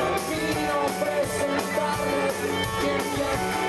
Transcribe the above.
tomando camino presentarme quien